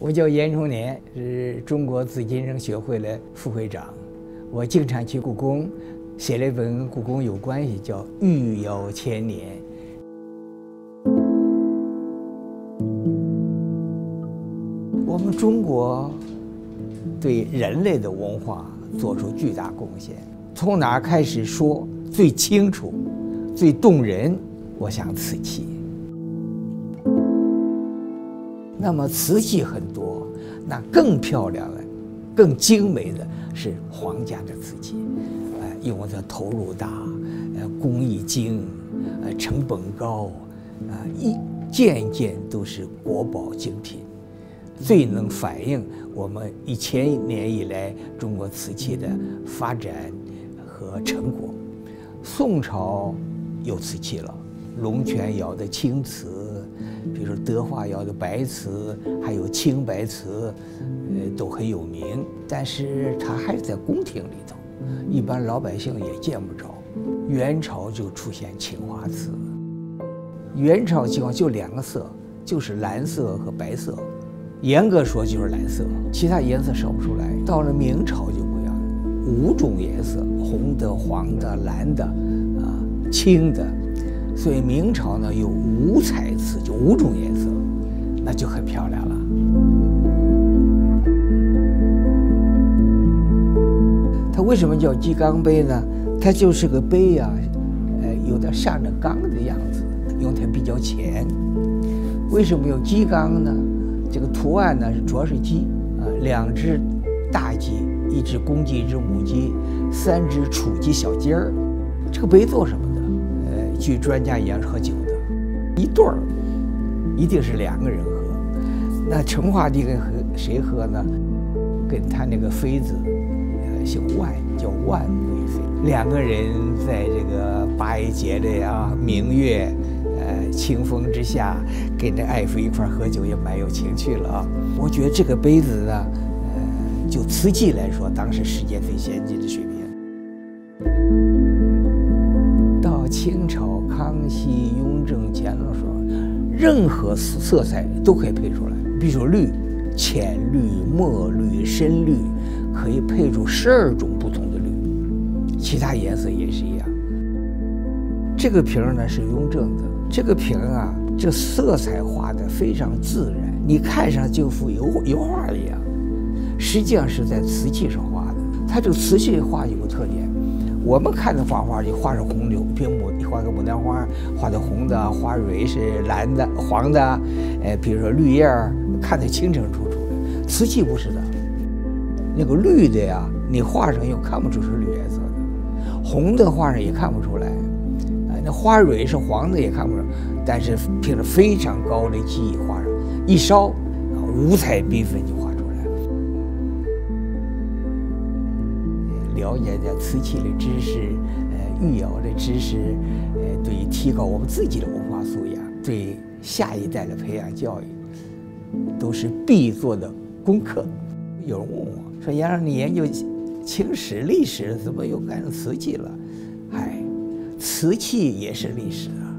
我叫严崇年，是中国紫禁城学会的副会长。我经常去故宫，写了一本跟故宫有关系，叫《玉窑千年》。我们中国对人类的文化做出巨大贡献。从哪开始说最清楚、最动人？我想瓷器。那么瓷器很多，那更漂亮的、更精美的是皇家的瓷器，呃，用的投入大，呃，工艺精，呃，成本高，啊，一件件都是国宝精品，最能反映我们一千年以来中国瓷器的发展和成果。宋朝有瓷器了，龙泉窑的青瓷。比如说德化窑的白瓷，还有青白瓷，呃，都很有名。但是它还在宫廷里头，一般老百姓也见不着。元朝就出现青花瓷，元朝青花就两个色，就是蓝色和白色。严格说就是蓝色，其他颜色烧不出来。到了明朝就不一样，五种颜色：红的、黄的、蓝的，啊，青的。所以明朝呢有五彩瓷，就五种颜色，那就很漂亮了。它为什么叫鸡缸杯呢？它就是个杯呀，呃，有点像着缸的样子，用它比较浅。为什么有鸡缸呢？这个图案呢主要是鸡啊，两只大鸡，一只公鸡，一只母鸡，三只雏鸡小鸡儿。这个杯做什么的？据专家言是喝酒的，一对儿一定是两个人喝。那成化帝跟和谁喝呢？跟他那个妃子，呃，姓万，叫万贵妃。两个人在这个八一节的呀，明月，呃，清风之下，跟着爱妃一块儿喝酒，也蛮有情趣了啊。我觉得这个杯子呢，呃，就瓷器来说，当时世界最先进的水平。清朝、康熙、雍正、乾隆说，任何色彩都可以配出来。比如说绿、浅绿、墨绿、深绿，可以配出十二种不同的绿。其他颜色也是一样。这个瓶呢是雍正的，这个瓶啊，这色彩画的非常自然，你看上就幅油油画一样。实际上是在瓷器上画的。它这个瓷器画有个特点。我们看的画画就画上红柳，比如牡画个牡丹花，画的红的，花蕊是蓝的、黄的，呃，比如说绿叶儿，看得清清楚楚的。瓷器不是的，那个绿的呀，你画上又看不出是绿颜色的，红的画上也看不出来，啊，那花蕊是黄的也看不出，但是凭着非常高的技艺画上，一烧，五彩缤纷就了解的瓷器的知识，呃，御窑的知识，呃，对于提高我们自己的文化素养，对下一代的培养教育，都是必做的功课。有人问我说：“杨老师你研究清史历史，怎么又干瓷器了？”哎，瓷器也是历史啊。